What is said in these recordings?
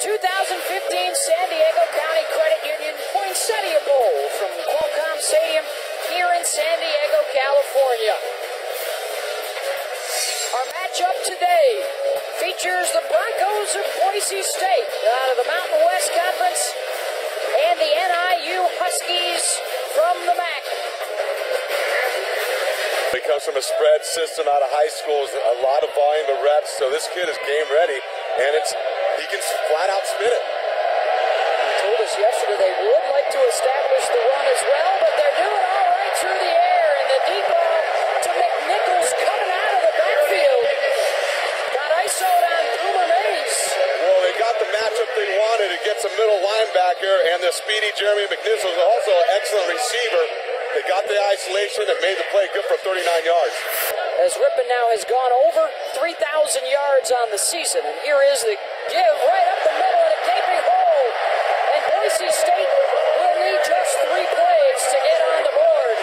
2015 San Diego County Credit Union Poinsettia Bowl from Qualcomm Stadium here in San Diego, California. Our matchup today features the Broncos of Boise State out of the Mountain West Conference and the NIU Huskies from the MAC. He comes from a spread system out of high school, a lot of volume of reps, so this kid is game ready, and it's can flat out spin it. He told us yesterday they would like to establish the run as well, but they're doing all right through the air, and the deep ball to McNichols coming out of the backfield. Got ISO'd on Boomer Mays. Well, they got the matchup they wanted against a middle linebacker, and the speedy Jeremy McNichols also an excellent receiver. They got the isolation and made the play good for 39 yards. As Rypien now has gone over 3,000 yards on the season, and here is the give right up the middle in a gaping hole. And Boise State will need just three plays to get on the board.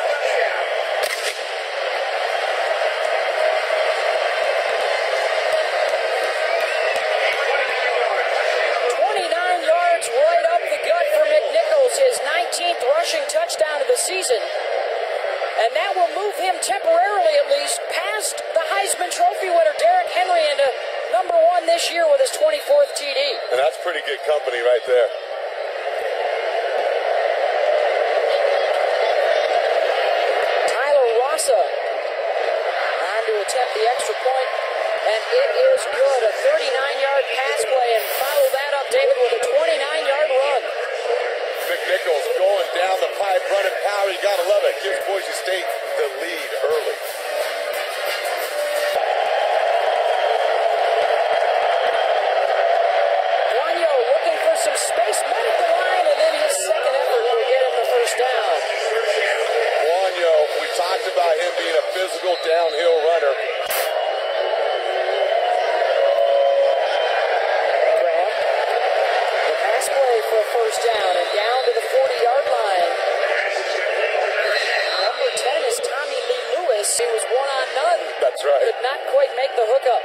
Twenty-nine yards right up the gut for McNichols, his 19th rushing touchdown of the season. And that will move him temporarily, at least, number one this year with his 24th TD. And that's pretty good company right there. Tyler Rausa on to attempt the extra point, and it is good. A 39-yard pass play, and follow that up, David, with a 29-yard run. McNichols going down the pipe, running power. You got to love it. Gives Boise State the lead early. Could make the hookup.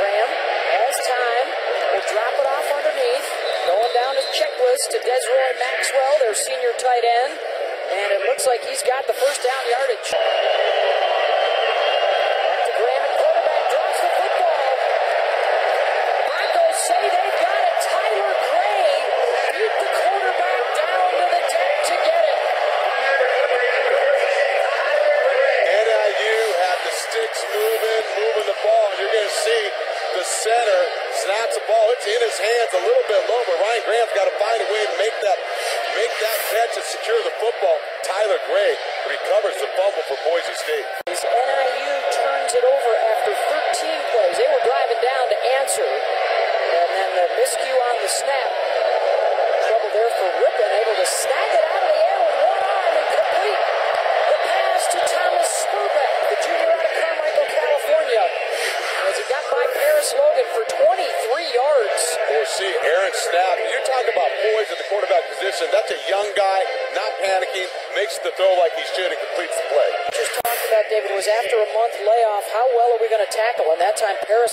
Graham has time. Will drop it off underneath. Going down his checklist to Desroy Maxwell, their senior tight end. And it looks like he's got the first down yardage. Graham quarterback. Drops the football. Broncos say they've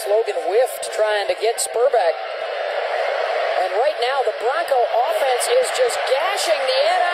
Logan whiffed trying to get Sperbeck. And right now, the Bronco offense is just gashing the NIUD.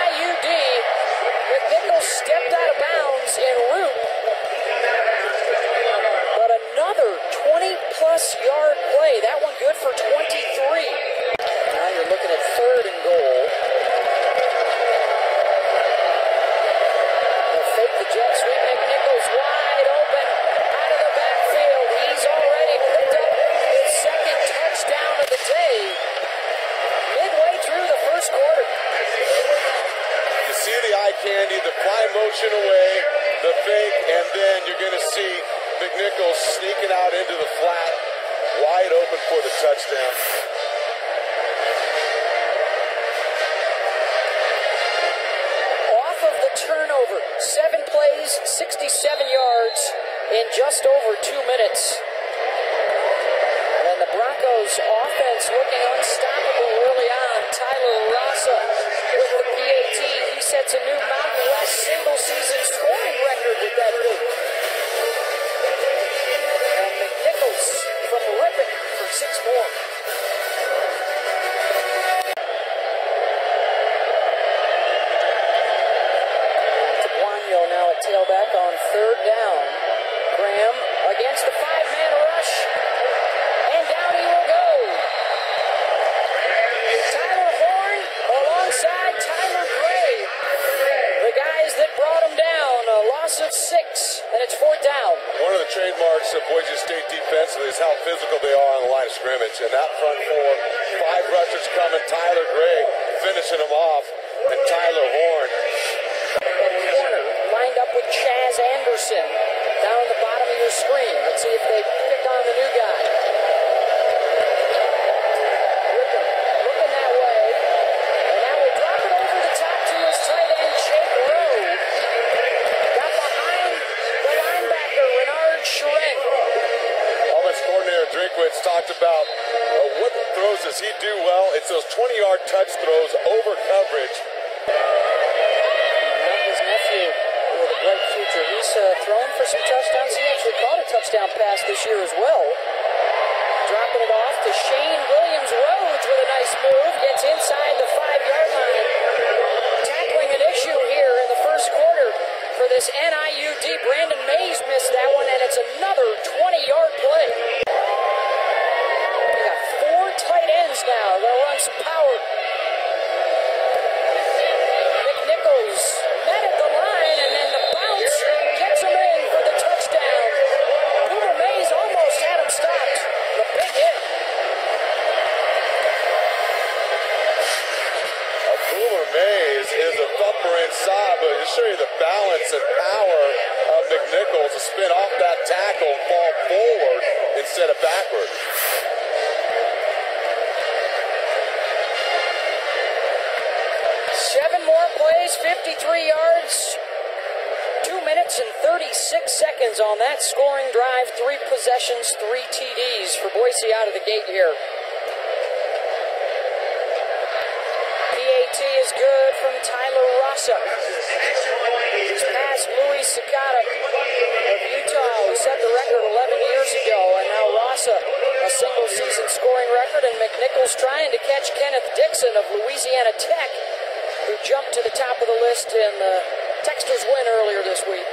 Mountain West single season scoring record with that big. And McNichols from Rypien for six more. Tailback on third down. in that front four. Five rushers coming. Tyler is good from Tyler Rausa. His pass, Louis Sakoda of Utah, who set the record 11 years ago, and now Rausa, a single season scoring record, and McNichols trying to catch Kenneth Dixon of Louisiana Tech, who jumped to the top of the list in the Texas win earlier this week.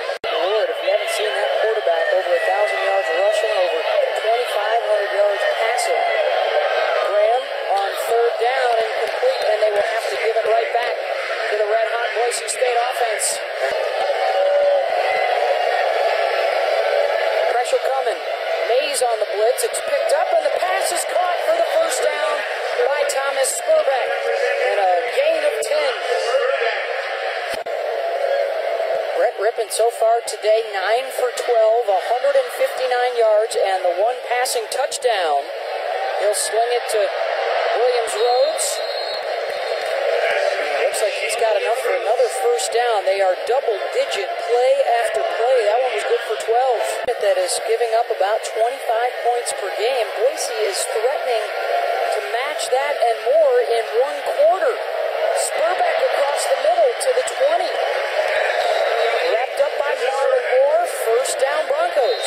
It's picked up, and the pass is caught for the first down by Thomas Sperbeck. And a gain of 10. Brett Rypien so far today, 9 for 12, 159 yards, and the one passing touchdown. He'll swing it to Williams Rowe got enough for another first down. They are double digit play after play. That one was good for 12. That is giving up about 25 points per game. Boise is threatening to match that and more in one quarter. Sperbeck across the middle to the 20. Wrapped up by Marlon Moore. First down, Broncos.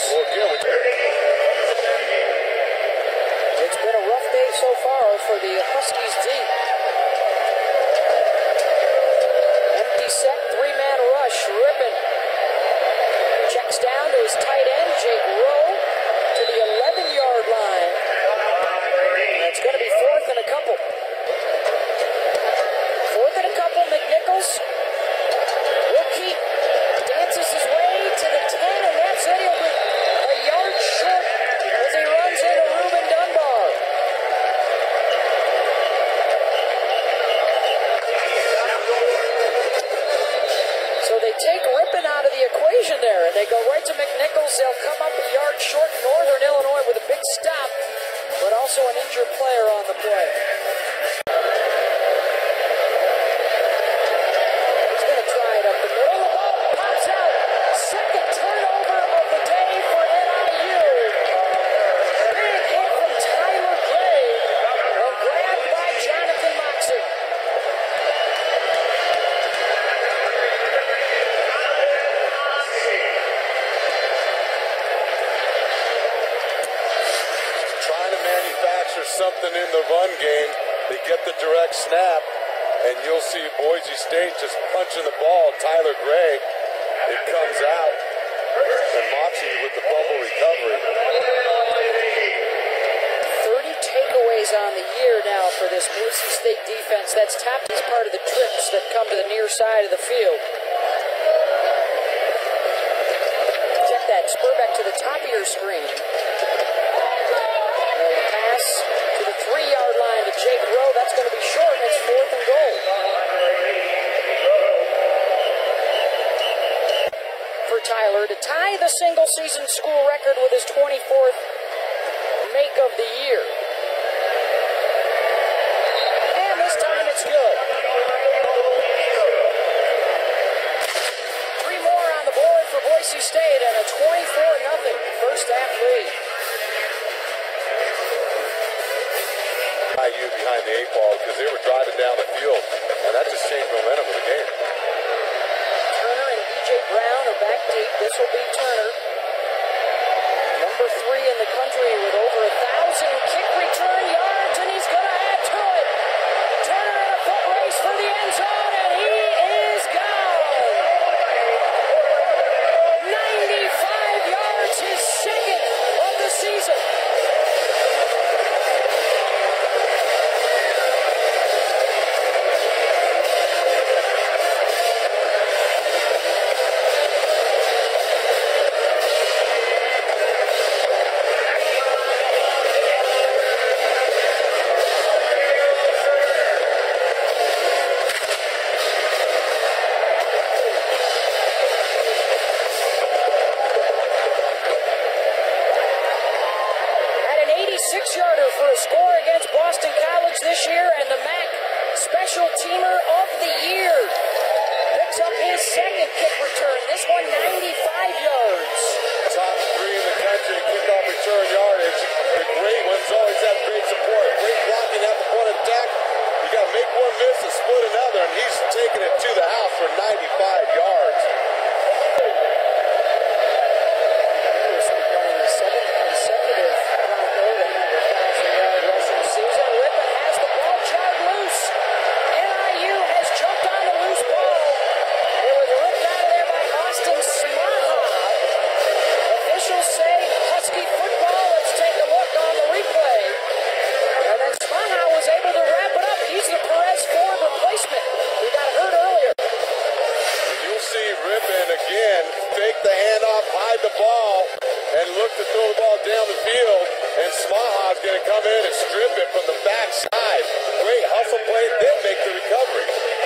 It's been a rough day so far for the Huskies deep. direct snap, and you'll see Boise State just punching the ball. Tyler Gray, it comes out, and Moxie with the bubble recovery. 30 takeaways on the year now for this Boise State defense. That's topped as part of the trips that come to the near side of the field. Check that Sperbeck to the top of your screen. Miller to tie the single season school record with his 24th make of the year. And this time it's good. Three more on the board for Boise State and a 24-0 first half lead. IU behind the eight ball because they were driving down the field, and that just changed momentum of the game. Brown are back deep. This will be Turner. Number three in the country with over a Smahov's going to come in and strip it from the backside. Great hustle play, then make the recovery.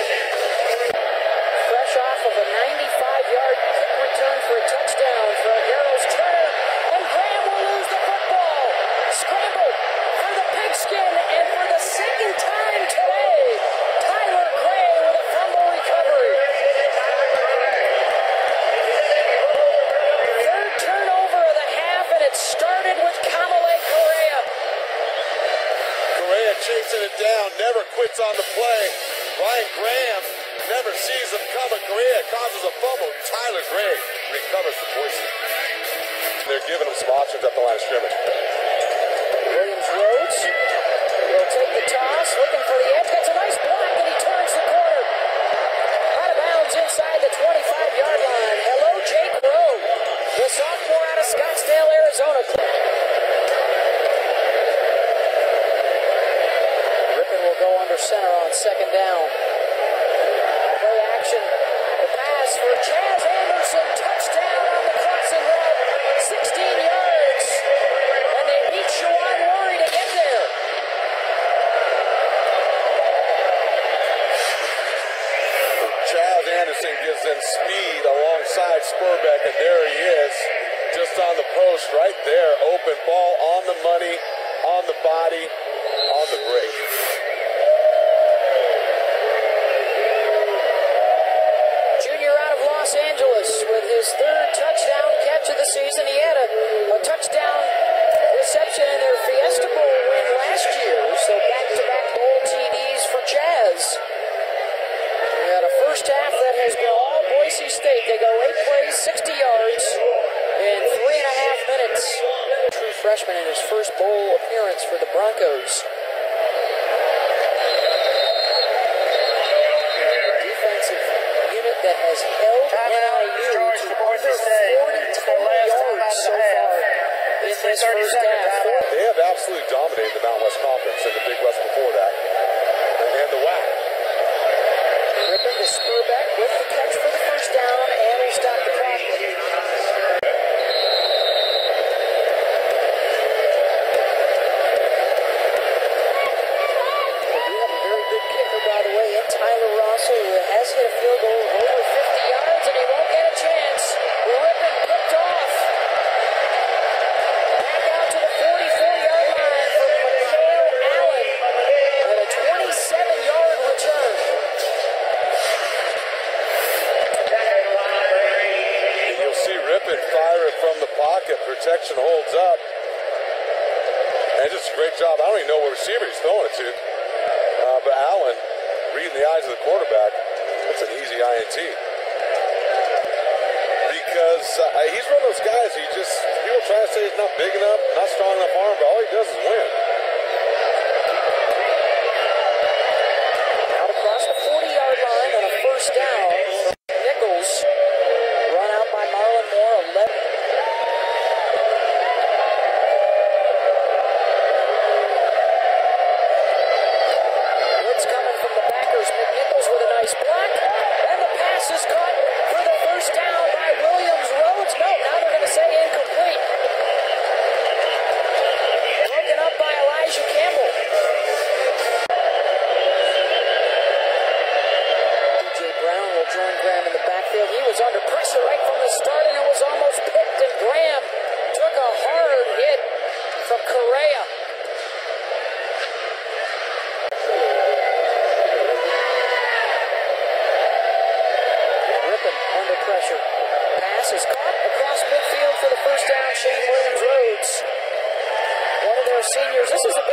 This is a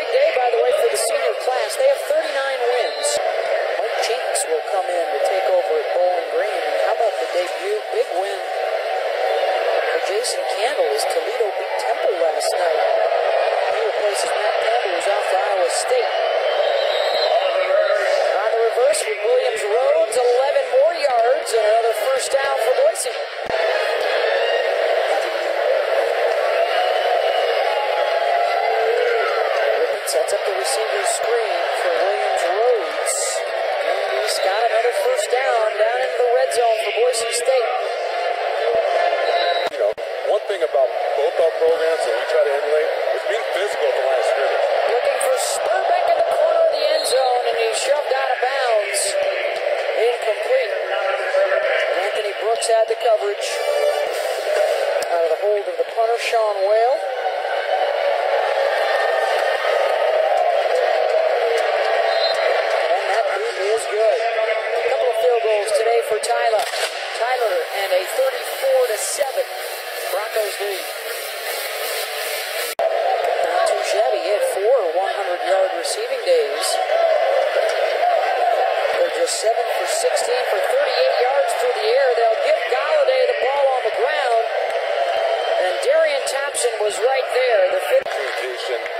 was right there. The fifth.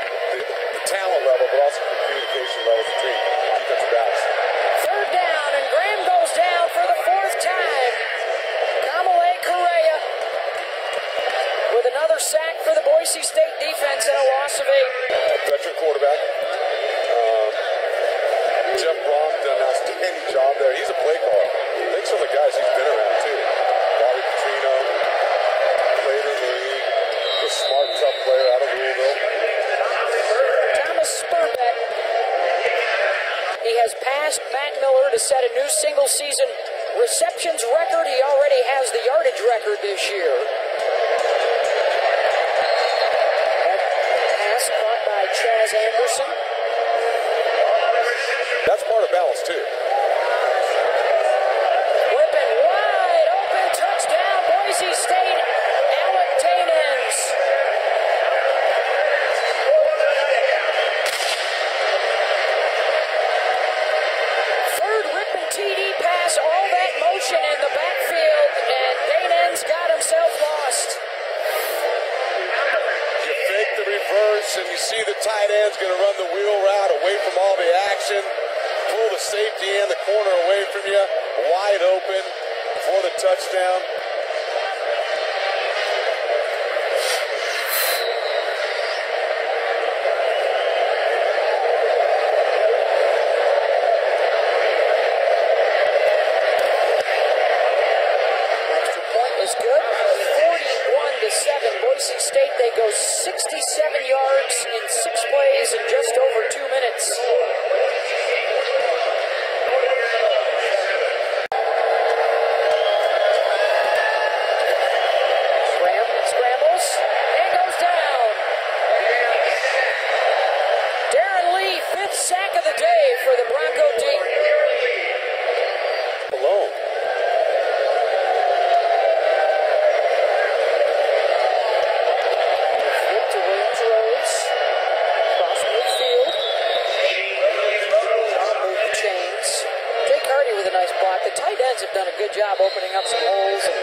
Have done a good job opening up some holes and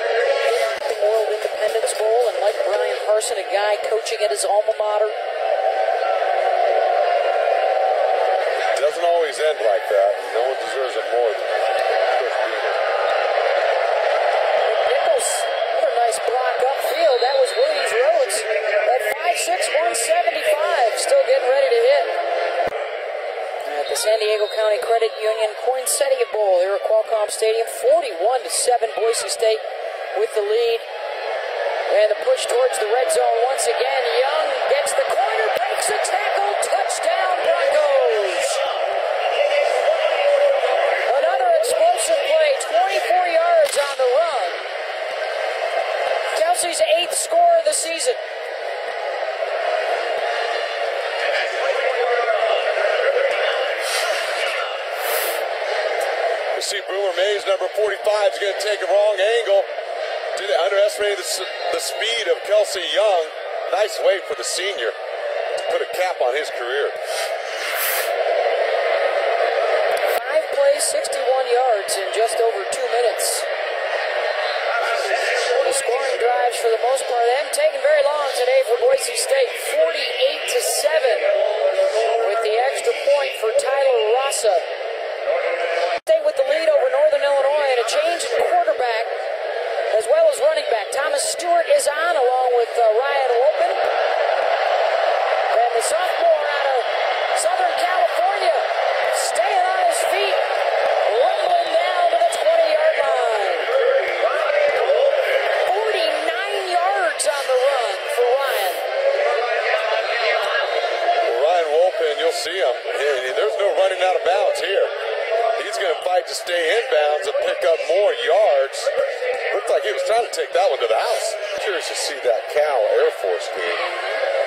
the World Independence Bowl. And like Bryan Harsin, a guy coaching at his alma mater. It doesn't always end like that. No one deserves it more than Chris Credit Union Poinsettia Bowl here at Qualcomm Stadium, 41 to 7, Boise State with the lead. And the push towards the red zone once again. Young gets the corner, breaks a tackle, touchdown Broncos. Another explosive play, 24 yards on the run. Kelsey's eighth score of the season. See Boomer Mays, number 45, is going to take a wrong angle. Did it underestimate the, the speed of Kelsey Young. Nice way for the senior to put a cap on his career. Five plays, 61 yards in just over two minutes. The scoring drives, for the most part, haven't taken very long today for Boise State. 48 to 7 with the extra point for Tyler Rausa. Quarterback as well as running back. Thomas Stewart is on along with uh, Ryan Wolpin. Take that one to the house. Curious to see that Cal Air Force game.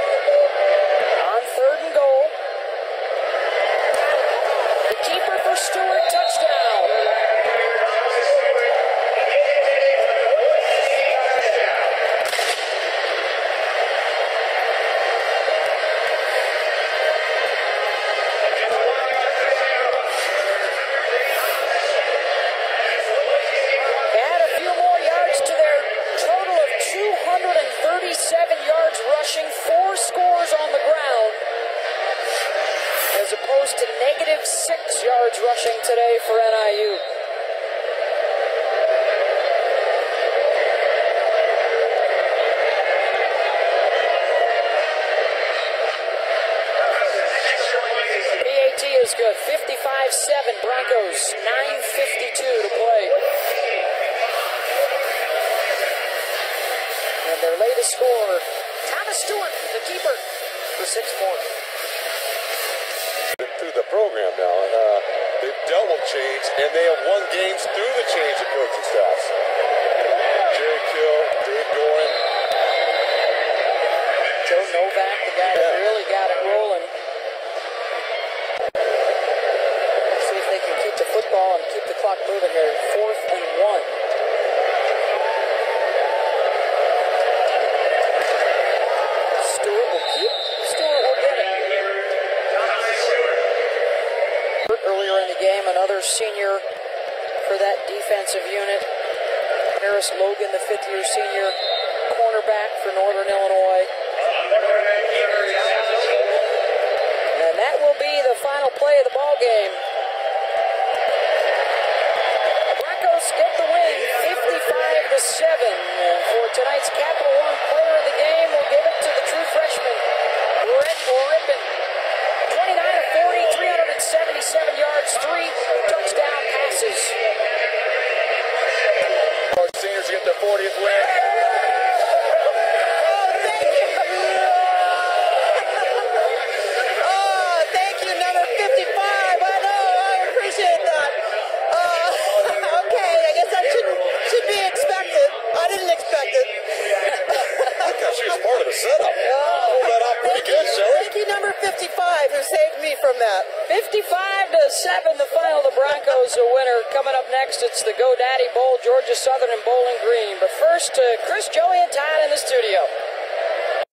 Games through the change of coaching staffs. Jerry Kill, Dave Doeren. Joe Novak, the guy that really got it rolling. See if they can keep the football and keep the clock moving here. Fourth and one. Stewart will keep. Stewart will get it. Earlier in the game, another senior that defensive unit. Harris Logan, the fifth year senior cornerback for Northern Illinois. And that will be the final play of the ball game. Broncos get the win, 55 to seven. Uh, for tonight's